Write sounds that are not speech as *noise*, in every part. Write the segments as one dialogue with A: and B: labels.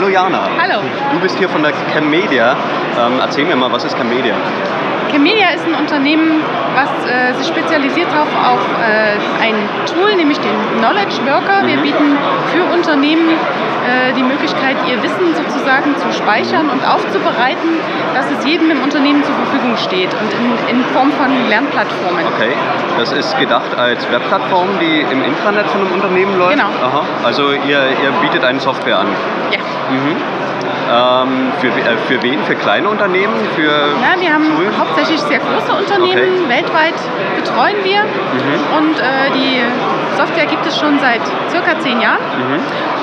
A: Hallo Jana.
B: Hallo.
A: Du bist hier von der Cammedia. Ähm, erzähl mir mal, was ist Cammedia?
B: Cammedia ist ein Unternehmen, was äh, sich spezialisiert darauf auf äh, ein Tool, nämlich den Knowledge Worker. Wir bieten für Unternehmen äh, die Möglichkeit, ihr Wissen sozusagen zu speichern und aufzubereiten, dass es jedem im Unternehmen zur Verfügung steht und in, in Form von Lernplattformen.
A: Okay, das ist gedacht als Webplattform, die im Intranet von einem Unternehmen läuft?
B: Genau.
A: Aha. Also ihr, ihr bietet eine Software an.
B: Ja.
A: Mhm. Ähm, für, äh, für wen? Für kleine Unternehmen? Für
B: Ja, wir haben
A: Schulen?
B: hauptsächlich sehr große Unternehmen, weltweit betreuen wir und äh, die Software gibt es schon seit circa zehn Jahren.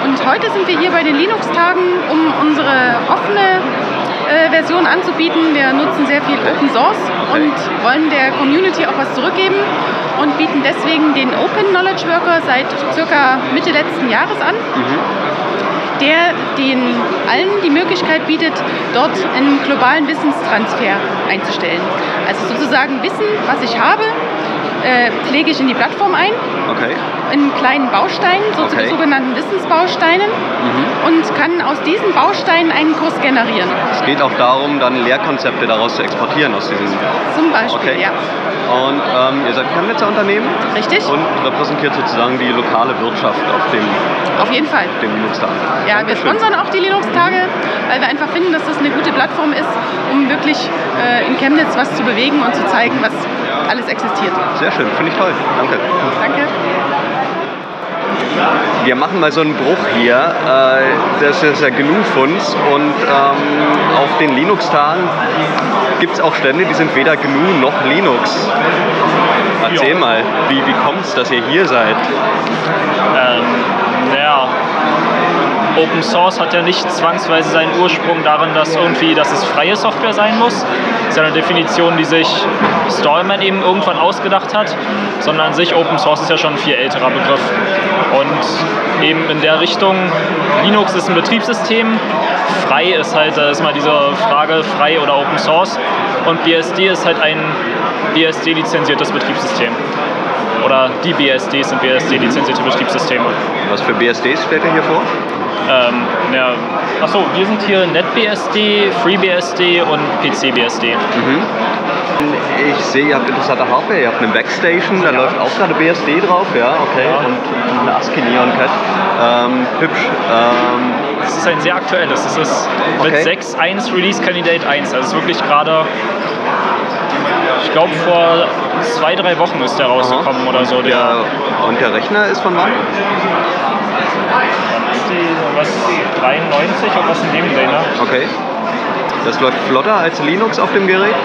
B: Und heute sind wir hier bei den Linux-Tagen, um unsere offene äh, Version anzubieten. Wir nutzen sehr viel Open Source und wollen der Community auch was zurückgeben und bieten deswegen den Open Knowledge Worker seit circa Mitte letzten Jahres an der den allen die Möglichkeit bietet, dort einen globalen Wissenstransfer einzustellen. Also sozusagen Wissen, was ich habe, äh, pflege ich in die Plattform ein,
A: Okay.
B: in kleinen Bausteinen, so
A: Okay. Mhm.
B: sogenannten Wissensbausteinen, und kann aus diesen Bausteinen einen Kurs generieren.
A: Es geht auch darum, dann Lehrkonzepte daraus zu exportieren aus diesen.
B: Zum Beispiel,
A: Okay.
B: ja.
A: Und ähm, ihr seid Chemnitzer Unternehmen
B: Richtig?
A: und repräsentiert sozusagen die lokale Wirtschaft auf dem,
B: Auf jeden Fall.
A: dem Linux-Tag.
B: Ja, wir sponsern auch die Linux-Tage, weil wir einfach finden, dass das eine gute Plattform ist, um wirklich äh, in Chemnitz was zu bewegen und zu zeigen, was alles existiert.
A: Sehr schön, finde ich toll. Danke.
B: Danke.
A: Wir machen mal so einen Bruch hier. Äh, Das ist ja GNU Funds und ähm, auf den Linux-Tagen gibt es auch Stände, die sind weder GNU noch Linux. Erzähl
C: Ja.
A: mal, wie, wie kommt es, dass ihr hier seid?
C: Ähm, Open Source hat ja nicht zwangsweise seinen Ursprung darin, dass irgendwie, dass es freie Software sein muss. Das ist ja eine Definition, die sich Stallman eben irgendwann ausgedacht hat, sondern sich Open Source ist ja schon ein viel älterer Begriff. Und eben in der Richtung, Linux ist ein Betriebssystem, frei ist halt, da ist mal diese Frage, frei oder Open Source. Und BSD ist halt ein BSD-lizenziertes Betriebssystem. Oder die BSDs sind BSD-lizenzierte Betriebssysteme.
A: Was für BSDs stellt ihr hier vor?
C: Ähm, ja, achso, wir sind hier NetBSD, FreeBSD und PCBSD.
A: Ich sehe, ihr habt interessante Hardware, ihr habt eine Backstation, da läuft auch gerade BSD drauf, ja, okay.
C: Ja.
A: Und eine ASCII Neon Cat. Ähm, hübsch. Ähm,
C: Das ist ein sehr aktuelles. Das ist mit
A: Okay.
C: 6.1 Release Candidate 1. Also es ist wirklich gerade, ich glaube vor zwei, drei Wochen ist der rausgekommen oder so. Der,
A: ja, und der Rechner ist von wann?
C: was 93 und was in dem Dreh, ne?
A: Okay. Das läuft flotter als Linux auf dem Gerät?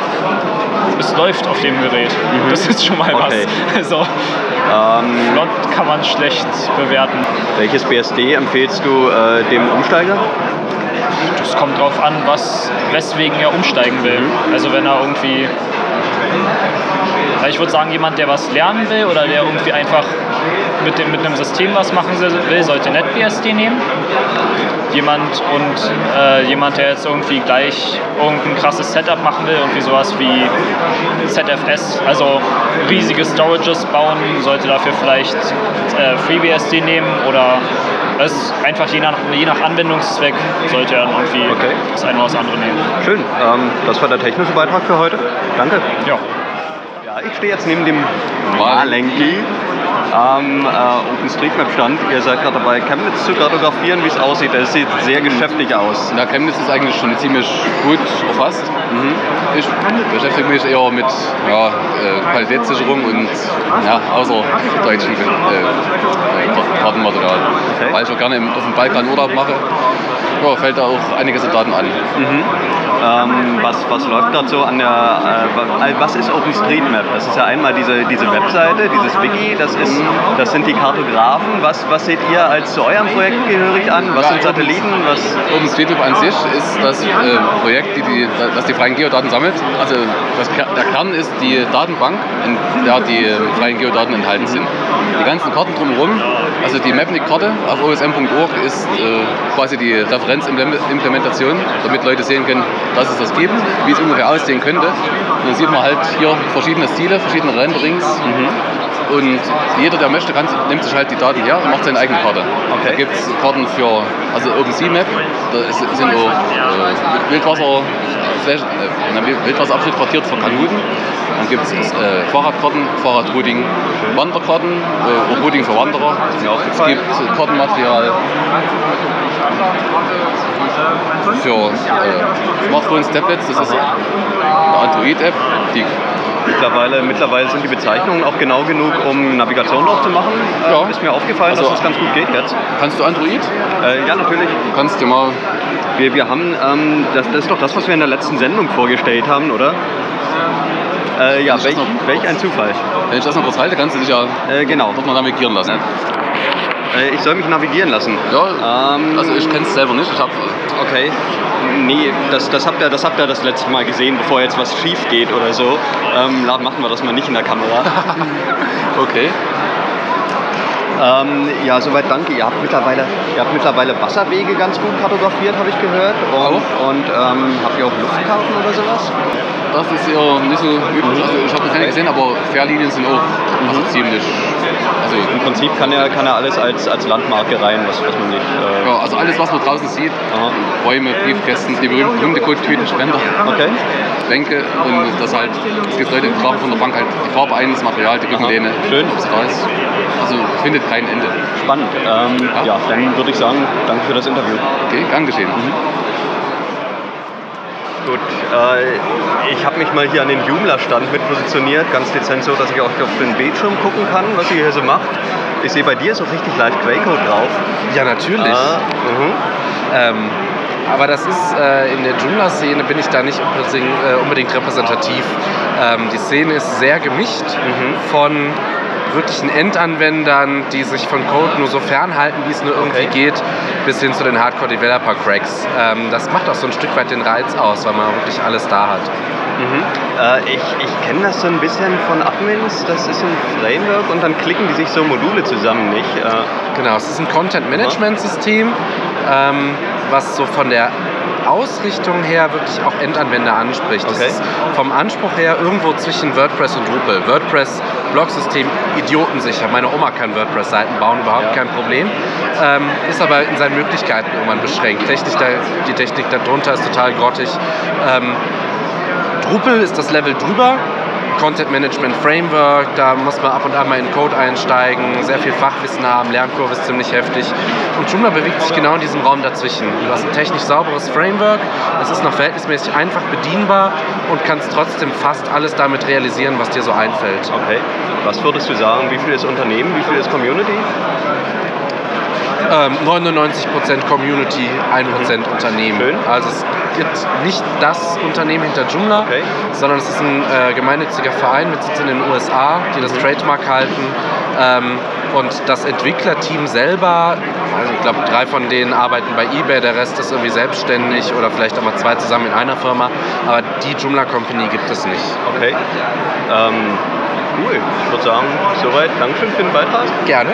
C: Es läuft auf dem Gerät. Das ist schon mal
A: Mhm. Okay.
C: was. Also
A: Ähm,
C: flott kann man schlecht bewerten.
A: welches BSD empfehlst du äh, dem Umsteiger?
C: Es kommt drauf an, was, weswegen er umsteigen will. Also wenn er irgendwie, ich würde sagen, jemand, der was lernen will oder der irgendwie einfach mit, dem, mit einem System was machen will, sollte NetBSD nehmen. Jemand und äh, jemand, der jetzt irgendwie gleich irgendein krasses Setup machen will, irgendwie sowas wie ZFS, also riesige Storages bauen, sollte dafür vielleicht äh, FreeBSD nehmen oder es einfach je nach, je nach Anwendungszweck sollte er dann irgendwie
A: Okay.
C: das eine oder das andere nehmen.
A: Schön. Ähm, das war der technische Beitrag für heute. Danke.
C: Ja.
A: Ja, ich stehe jetzt neben dem Walenki am äh, OpenStreetMap-Stand. Ihr seid gerade dabei, Chemnitz zu kartografieren, wie es aussieht. Es sieht sehr geschäftig aus.
D: Na, Chemnitz ist eigentlich schon ziemlich gut erfasst. Ich beschäftige mich eher mit ja, äh, Qualitätssicherung und ja, außerdeutschen äh, äh, Datenmaterial.
A: Okay.
D: Weil ich auch gerne im, auf dem Balkan Urlaub mache, ja, fällt da auch einiges an Daten an.
A: Ähm, was, was läuft gerade so an der, äh, äh, was ist OpenStreetMap? Das ist ja einmal diese, diese Webseite, dieses Wiki, das, ist, das sind die Kartografen. Was, was seht ihr als zu eurem Projekt gehörig an? Was sind Satelliten? Was,
D: OpenStreetMap an sich ist das äh, Projekt, die, die, das die freien Geodaten sammelt. Also das, der Kern ist die Datenbank, in der die äh, freien Geodaten enthalten sind. Die ganzen Karten drumherum, also die Mapnik-Karte auf osm.org ist äh, quasi die Referenzimplementation, damit Leute sehen können, dass es das gibt, wie es ungefähr aussehen könnte. Und dann sieht man halt hier verschiedene Stile, verschiedene Renderings Und jeder, der möchte, kann, nimmt sich halt die Daten her und macht seine eigene Karte.
A: Okay.
D: Da gibt es Karten für, also OpenSea-Map, da sind auch äh, Wildwasser, Flächen, äh, Wildwasserabschnitt quartiert für Kanuten. Dann gibt es äh, Fahrradkarten, Fahrradrouting, Wanderkarten, äh, Routing für Wanderer. Es gibt Kartenmaterial für äh, Smartphones, Tablets, das ist eine Android-App, die
A: Mittlerweile, mittlerweile sind die Bezeichnungen auch genau genug, um Navigation drauf zu machen. Äh,
D: Ja.
A: Ist mir aufgefallen,
D: Also-
A: dass das ganz gut geht jetzt.
D: kannst du Android?
A: Äh, ja, natürlich.
D: Kannst du mal
A: Wir, wir haben, ähm, das, das ist doch das, was wir in der letzten Sendung vorgestellt haben, oder? Äh, ja,
D: Ist das
A: welch,
D: noch-
A: welch ein Zufall.
D: Wenn ich das noch kurz halte, kannst du dich ja
A: Äh, genau.
D: dort mal navigieren lassen.
A: Äh, ich soll mich navigieren lassen.
D: Ja,
A: Ähm,
D: also ich kenne es selber nicht. Ich habe
A: Okay. Nee, das, das, habt ihr, das habt ihr das letzte Mal gesehen, bevor jetzt was schief geht oder so. Ähm, machen wir das mal nicht in der Kamera. *laughs*
D: okay.
A: ähm, ja, soweit danke. Ihr habt, mittlerweile, ihr habt mittlerweile Wasserwege ganz gut kartografiert, habe ich gehört. Und, und ähm, habt ihr auch Luftkarten oder sowas?
D: Das ist ja nicht so üblich. Also ich habe noch keine gesehen, aber Fährlinien sind auch also ziemlich. Also,
A: Im Prinzip kann er, kann er alles als, als Landmarke rein, was, was man nicht. Äh,
D: ja, also alles, was man draußen sieht,
A: Aha.
D: Bäume, Briefkästen, die berühmten Hundekot-Tüten, Spender,
A: Okay.
D: Bänke und das halt, es gibt Leute, die tragen von der Bank halt die Farbe ein, das Material, die Rückenlehne,
A: Schön.
D: Also findet kein Ende.
A: Spannend. Ähm, ja, dann würde ich sagen, danke für das Interview.
D: Okay, gern geschehen.
A: Gut, äh, ich habe mich mal hier an den Joomla-Stand mit positioniert, ganz dezent so, dass ich auch auf den Bildschirm gucken kann, was ihr hier so macht. Ich sehe bei dir auch richtig live Quellcode drauf.
E: Ja, natürlich.
A: Ah, mhm.
E: Ähm, aber das ist äh, in der Joomla-Szene bin ich da nicht unbedingt, äh, unbedingt repräsentativ. Ähm, die Szene ist sehr gemischt von wirklichen Endanwendern, die sich von Code nur so fernhalten, wie es nur irgendwie
A: Okay.
E: geht, bis hin zu den Hardcore-Developer-Cracks. Ähm, das macht auch so ein Stück weit den Reiz aus, weil man wirklich alles da hat.
A: Mhm. Äh, ich ich kenne das so ein bisschen von Admins, das ist ein Framework und dann klicken die sich so Module zusammen, nicht? Äh,
E: Genau, es ist ein Content-Management-System, ähm, was so von der Ausrichtung her wirklich auch Endanwender anspricht. Das
A: Okay.
E: ist vom Anspruch her irgendwo zwischen WordPress und Drupal. WordPress, Blogsystem, idiotensicher. Meine Oma kann WordPress-Seiten bauen, überhaupt
A: Ja.
E: kein Problem. Ähm, ist aber in seinen Möglichkeiten irgendwann beschränkt. Technik da, die Technik darunter ist total grottig. Ähm, Drupal ist das Level drüber. Content Management Framework, da muss man ab und an mal in Code einsteigen, sehr viel Fachwissen haben, Lernkurve ist ziemlich heftig. Und Joomla bewegt sich genau in diesem Raum dazwischen. Du hast ein technisch sauberes Framework, es ist noch verhältnismäßig einfach bedienbar und kannst trotzdem fast alles damit realisieren, was dir so einfällt.
A: okay. Was würdest du sagen, wie viel ist Unternehmen, wie viel ist Community?
E: Ähm, 99% Community, 1% Unternehmen.
A: Schön.
E: Also es gibt nicht das Unternehmen hinter Joomla,
A: Okay.
E: sondern es ist ein äh, gemeinnütziger Verein mit Sitz in den USA, die das Trademark halten. Ähm, und das Entwicklerteam selber, also ich glaube, drei von denen arbeiten bei eBay, der Rest ist irgendwie selbstständig oder vielleicht auch mal zwei zusammen in einer Firma. Aber die Joomla Company gibt es nicht.
A: Okay. Ähm, cool. Ich würde sagen, soweit. Dankeschön für den Beitrag.
E: Gerne.